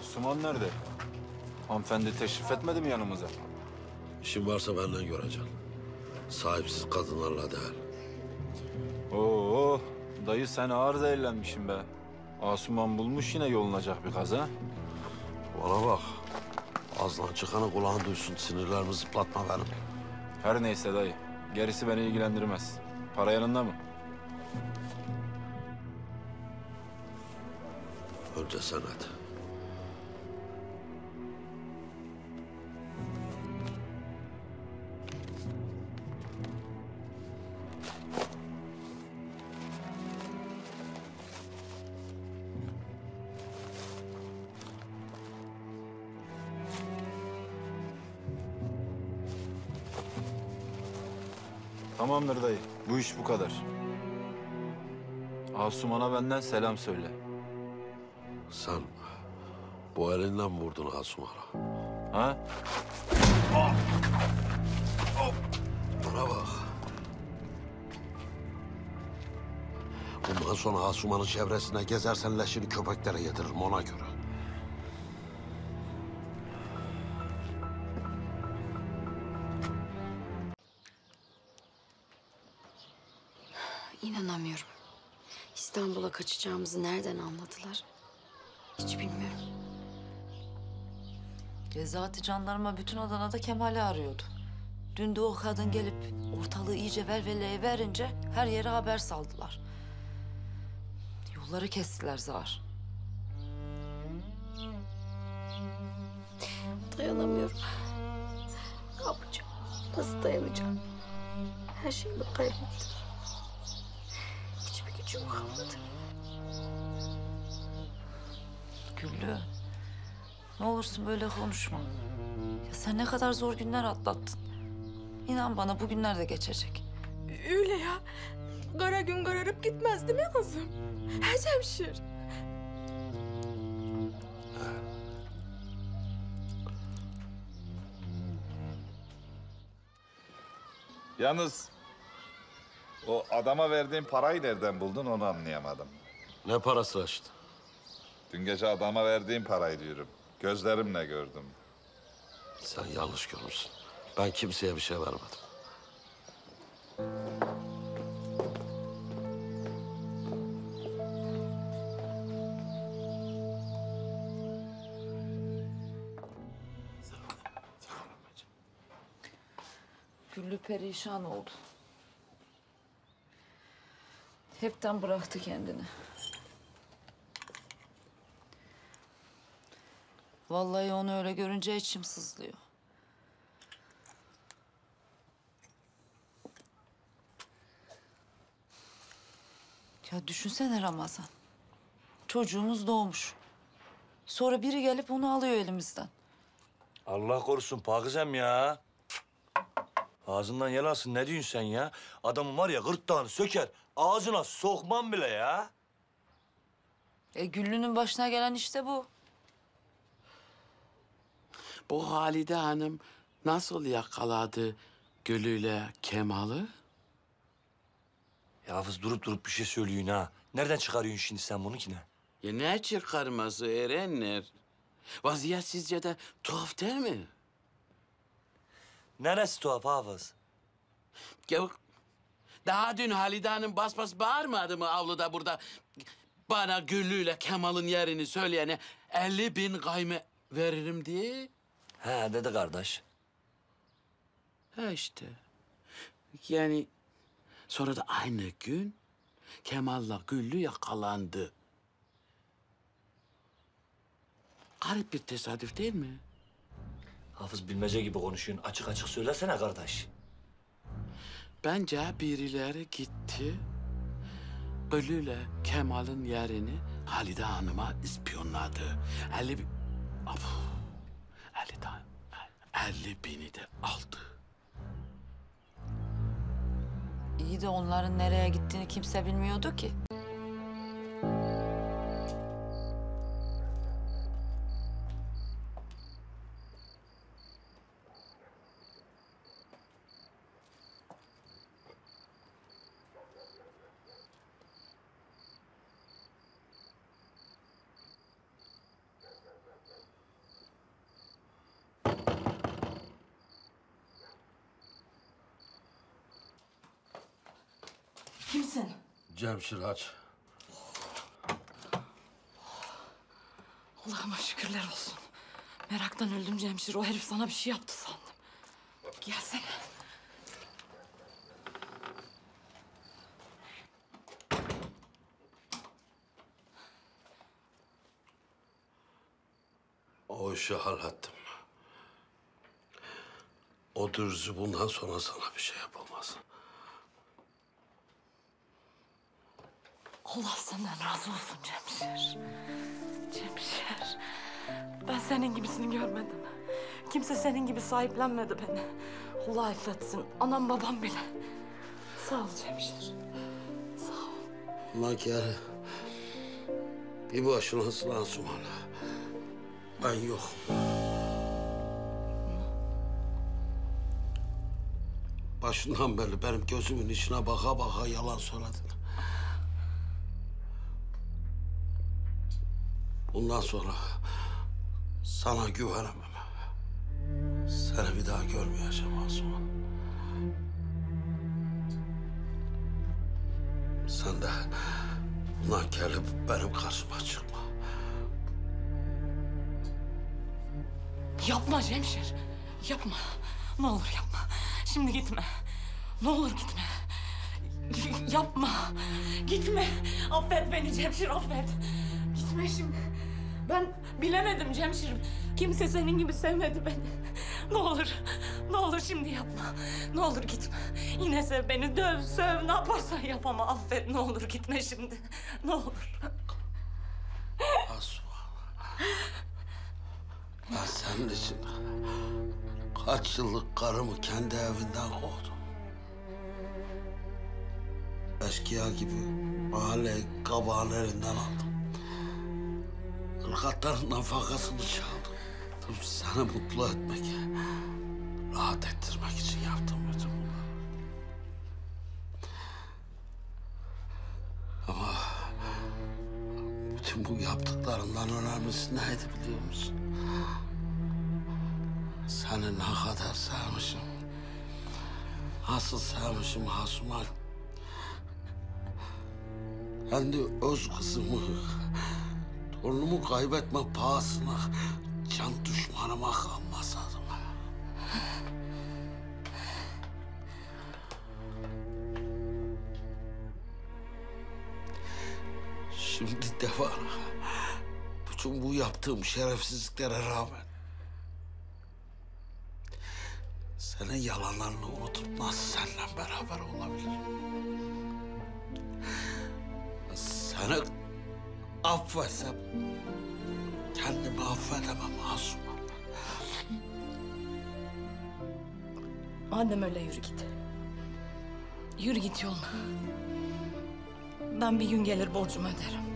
Asuman nerede? Hanımefendi teşrif etmedi mi yanımıza? İşin varsa benden göreceksin. Sahipsiz kadınlarla değil. Oo, dayı sen ağır zehirlenmişsin be. Asuman bulmuş yine yolunacak bir kaza. Bana bak. Ağzından çıkanı kulağın duysun. Sinirlerimi zıplatma benim. Her neyse dayı. Gerisi beni ilgilendirmez. Para yanında mı? Sen hadi. Tamamdır dayı. Bu iş bu kadar. Asuman'a benden selam söyle. Sen bu elinden vurdun Asuman'a. Ha? Bana bak. Bundan sonra Asuman'ın çevresine gezersen leşini köpeklere yediririm ona göre. İnanamıyorum. İstanbul'a kaçacağımızı nereden anladılar? Hiç bilmiyorum. Gezati jandarma bütün Adana'da Kemal'i arıyordu. Dün de o kadın gelip ortalığı iyice velveleye verince her yere haber saldılar. Yolları kestiler zar. Dayanamıyorum. Ne yapacağım? Nasıl dayanacağım? Her şeyimi kaybettim. Hiçbir gücüm kalmadı. Güllü, ne olursun böyle konuşma. Ya sen ne kadar zor günler atlattın. İnan bana bu günler de geçecek. Öyle ya. Kara gün kararıp gitmez değil mi kızım? He Cemşir. Yalnız o adama verdiğin parayı nereden buldun onu anlayamadım. Ne parası Raşit? Dün gece adama verdiğin parayı diyorum. Gözlerimle gördüm. Sen yanlış görmüşsün. Ben kimseye bir şey vermedim. Güllü perişan oldu. Hepten bıraktı kendini. Vallahi onu öyle görünce içim sızlıyor. Ya düşünsene Ramazan. Çocuğumuz doğmuş. Sonra biri gelip onu alıyor elimizden. Allah korusun Pakizem ya. Ağzından yel alsın ne diyorsun sen ya? Adamın var ya gırtlağını söker. Ağzına sokmam bile ya. E Güllü'nün başına gelen işte bu. Bu Halide Hanım nasıl yakaladı Gülü'yle Kemal'ı? Ya Hafız durup durup bir şey söylüyorsun ha. Nereden çıkarıyorsun şimdi sen bunu ki ne? Ya ne çıkarması Erenler? Vaziyet sizce de tuhaf değil mi? Neresi tuhaf Hafız? Ya daha dün Halide Hanım bas bas bağırmadı mı avluda burada? Bana Güllü'yle Kemal'ın yerini söyleyene 50 bin kayme veririm diye. He dedi kardeş. Ha işte. Yani sonra da aynı gün Kemal'la Güllü yakalandı. Garip bir tesadüf değil mi? Hafız bilmece gibi konuşuyorsun. Açık açık söylesene kardeş. Bence birileri gitti. Güllü'yle Kemal'in yerini Halide Hanım'a ispiyonladı. 50 bin... Of. 50, ta- 50 bini de aldı. İyi de onların nereye gittiğini kimse bilmiyordu ki. Cemşir aç. Allah'ıma şükürler olsun. Meraktan öldüm Cemşir. O herif sana bir şey yaptı sandım. Gelsene. O işi hallettim. O dürzü bundan sonra sana bir şey yapamaz. Allah senden razı olsun Cemşir. Cemşir. Ben senin gibisini görmedim. Kimse senin gibi sahiplenmedi beni. Allah affetsin. Anam babam bile. Sağ ol Cemşir. Sağ ol. Gel. Bir başınasın Asuman. Ben yok. Başından beri benim gözümün içine baka baka yalan söyledin. Bundan sonra sana güvenemem. Seni bir daha görmeyeceğim Asuman. Sen de bundan gelip benim karşıma çıkma. Yapma Cemşir. Yapma. Ne olur yapma. Şimdi gitme. Ne olur gitme. Yapma. Gitme. Affet beni Cemşir affet. Gitme şimdi. Ben bilemedim Cemşir'im. Kimse senin gibi sevmedi beni. Ne olur. Ne olur şimdi yapma. Ne olur gitme. Yine sev beni. Döv, söv. Ne yaparsan yap ama affet. Ne olur gitme şimdi. Ne olur. Asuman. Ben senin için kaç yıllık karımı kendi evinden kovdum. Eşkıya gibi mahalleyi kabağın elinden aldım. Irgatların nafakasını çaldım. Seni mutlu etmek, rahat ettirmek için yaptım bütün bunları. Ama bütün bu yaptıklarından önemlisi neydi biliyor musun? Seni ne kadar sevmişim. Nasıl sevmişim Asuman. Kendi öz kızımı, torunumu kaybetme pahasına can düşmanıma kanmasadım. Şimdi de var. Bütün bu yaptığım şerefsizliklere rağmen... ...senin yalanlarını unutup nasıl seninle beraber olabilirim? Seni affetsem... ...kendimi affedemem Asuman. Madem öyle yürü git. Yürü git yoluna. Ben bir gün gelir borcumu öderim.